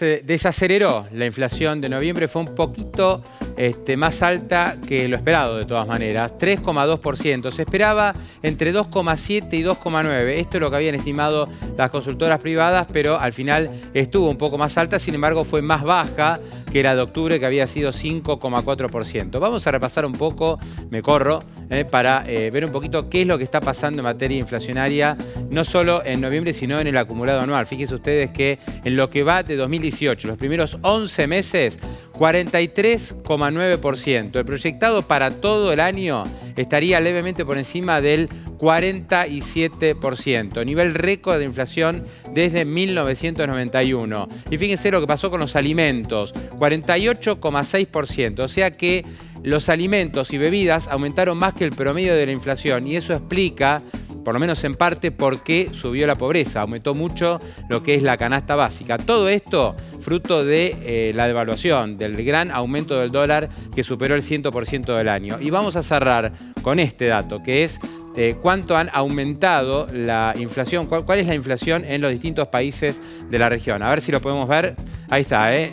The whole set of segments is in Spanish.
Se desaceleró la inflación de noviembre, fue un poquito este, más alta que lo esperado de todas maneras, 3,2%. Se esperaba entre 2,7 y 2,9. Esto es lo que habían estimado las consultoras privadas, pero al final estuvo un poco más alta, sin embargo fue más baja que la de octubre, que había sido 5,4%. Vamos a repasar un poco, me corro, eh, para eh, ver un poquito qué es lo que está pasando en materia inflacionaria, no solo en noviembre, sino en el acumulado anual. Fíjense ustedes que en lo que va de 2018, los primeros 11 meses, 43,9%. El proyectado para todo el año estaría levemente por encima del 47%, nivel récord de inflación desde 1991. Y fíjense lo que pasó con los alimentos, 48,6%, o sea que los alimentos y bebidas aumentaron más que el promedio de la inflación y eso explica por lo menos en parte, por qué subió la pobreza. Aumentó mucho lo que es la canasta básica. Todo esto fruto de eh, la devaluación, del gran aumento del dólar que superó el 100% del año. Y vamos a cerrar con este dato, que es eh, cuánto han aumentado la inflación, cuál, es la inflación en los distintos países de la región. A ver si lo podemos ver. Ahí está, ¿eh?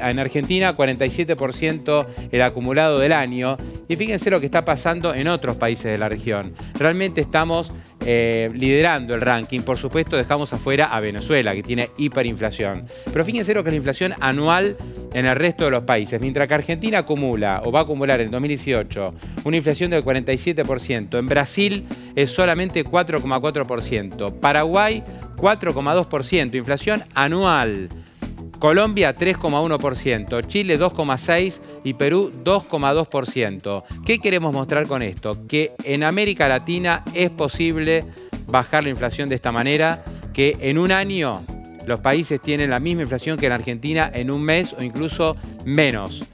en Argentina 47% el acumulado del año. Y fíjense lo que está pasando en otros países de la región. Realmente estamos eh, liderando el ranking. Por supuesto, dejamos afuera a Venezuela, que tiene hiperinflación. Pero fíjense lo que es la inflación anual en el resto de los países. Mientras que Argentina acumula, o va a acumular en 2018, una inflación del 47%. En Brasil es solamente 4,4%. Paraguay, 4,2%. Inflación anual. Colombia 3,1%, Chile 2,6% y Perú 2,2%. ¿Qué queremos mostrar con esto? Que en América Latina es posible bajar la inflación de esta manera, que en un año los países tienen la misma inflación que en Argentina en un mes o incluso menos.